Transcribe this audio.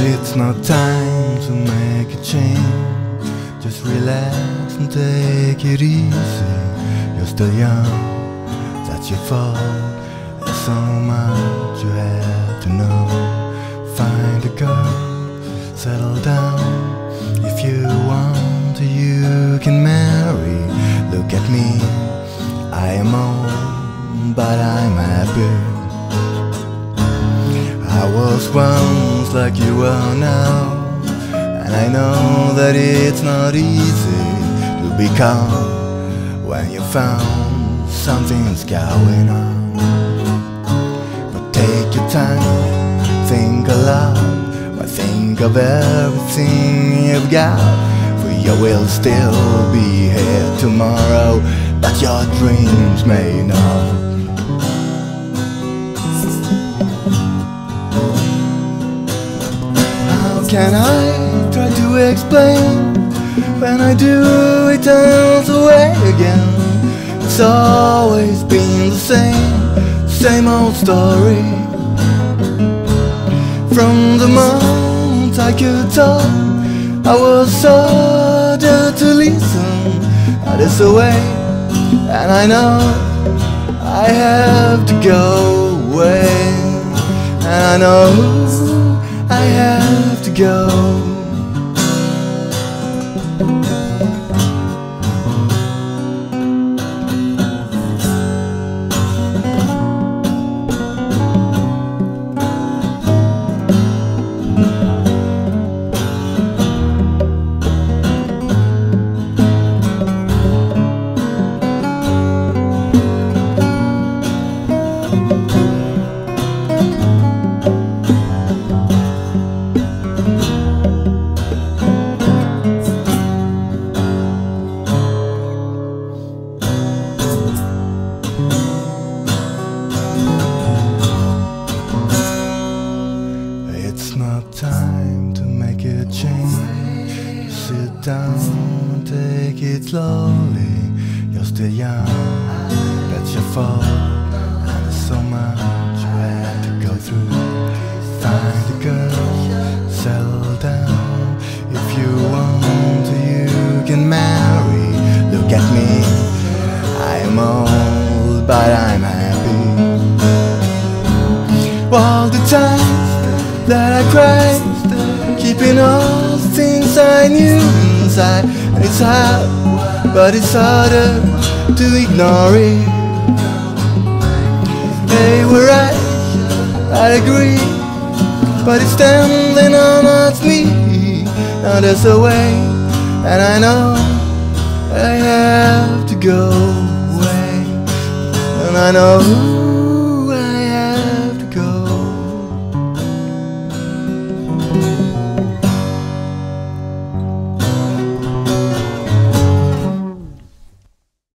It's not time to make a change. Just relax and take it easy. You're still young, that's your fault. There's so much you have to know. Find a girl, settle down. If you want to, you can marry. Look at me, I am old, but I'm happy. I was once like you are now, and I know that it's not easy to be calm when you found something's going on. But take your time, think a lot, but think of everything you've got. For you will still be here tomorrow, but your dreams may not. Can I try to explain when I do it turns away again? It's always been the same, same old story. From the moment I could talk, I was harder to listen. That is the way, and I know I have to go away, and I know. I have to It's not time to make a change. Sit down take it slowly. You're still young, that's your fault. And there's so much you have to go through. Find a girl, settle down. If you want you can marry. Look at me, I am old, but I'm happy. All the times that I cried, keeping all the things I knew inside, and it's hard, but it's harder to ignore it. They were right, I agree, but it's they know not me. Now there's a way, and I know I have to go away, and I know.